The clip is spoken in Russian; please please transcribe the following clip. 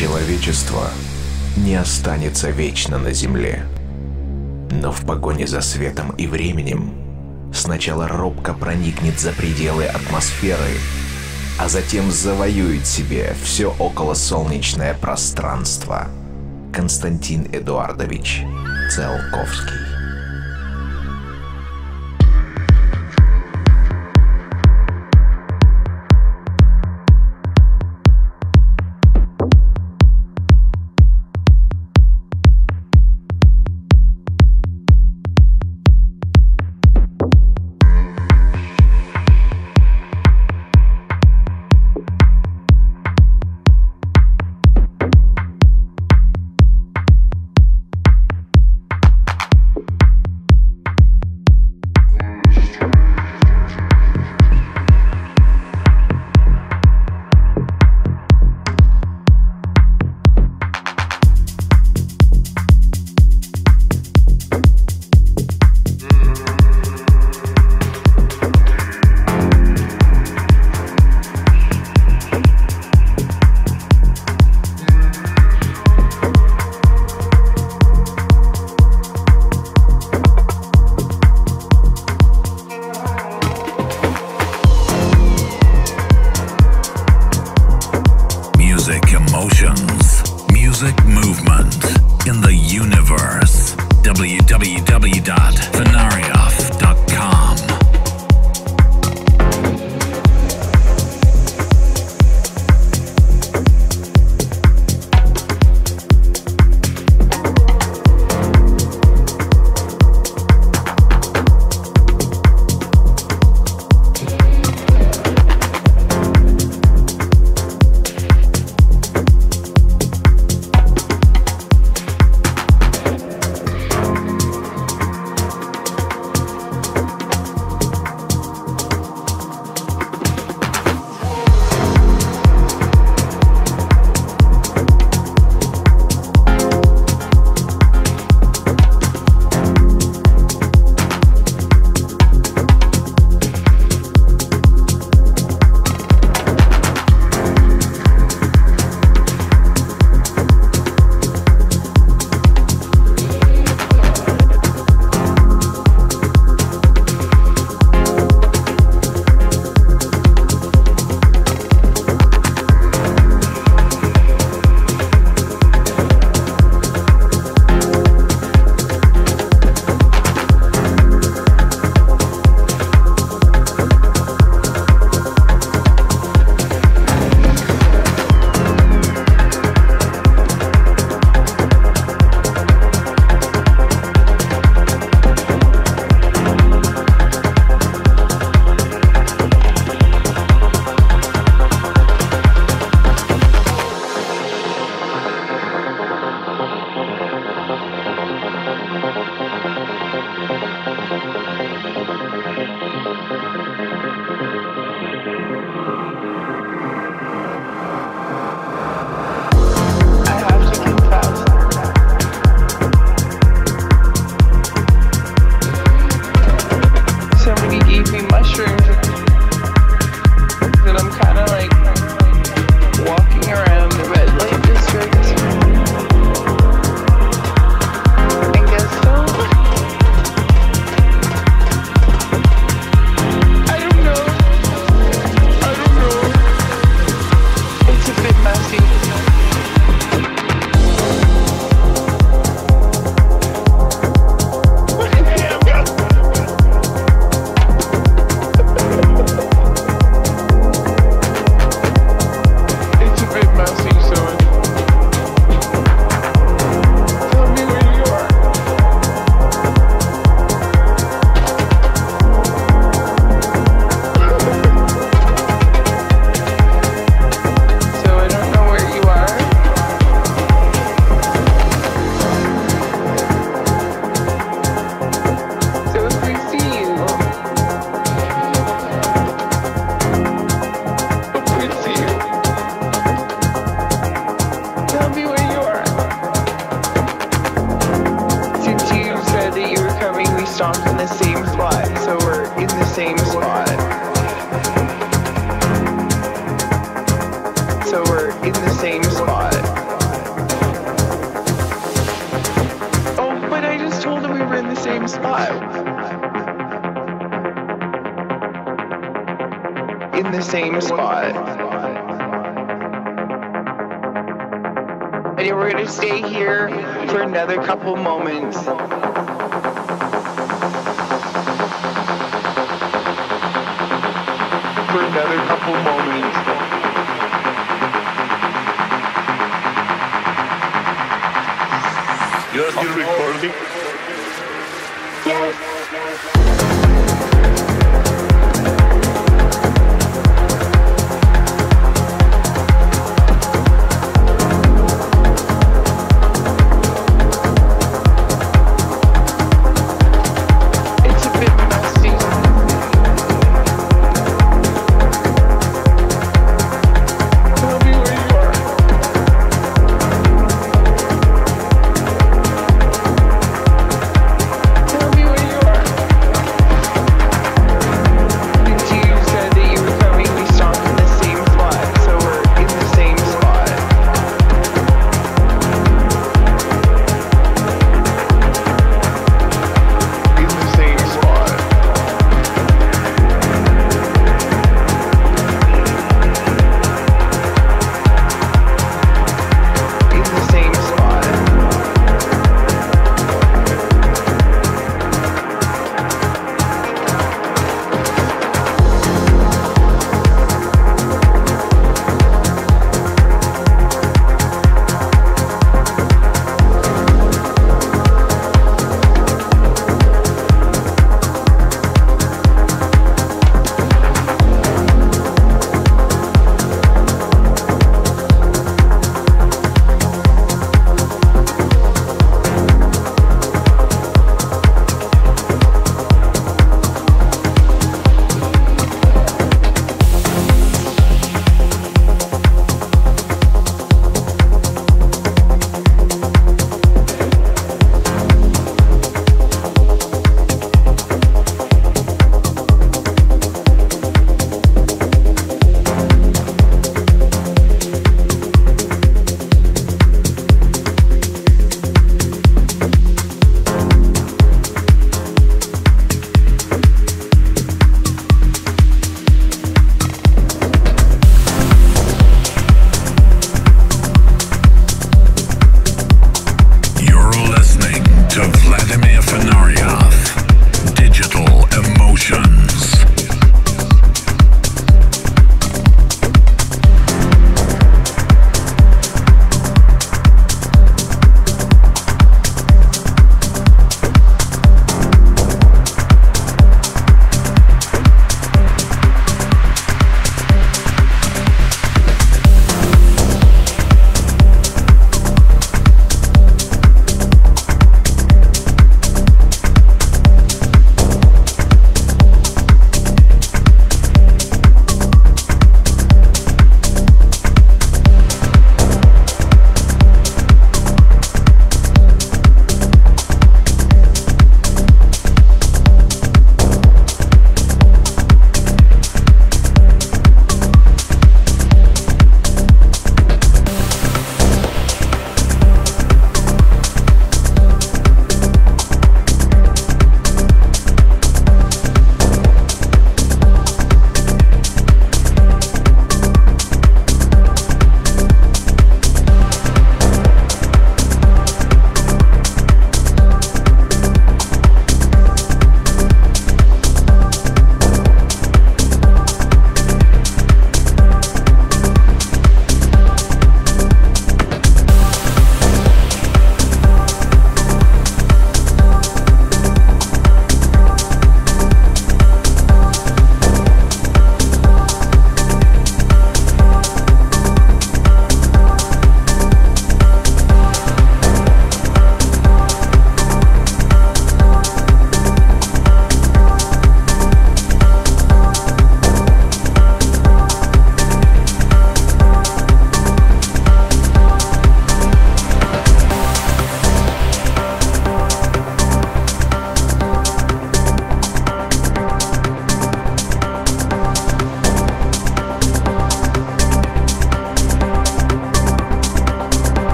Человечество не останется вечно на Земле. Но в погоне за светом и временем сначала робко проникнет за пределы атмосферы, а затем завоюет себе все околосолнечное пространство. Константин Эдуардович Целковский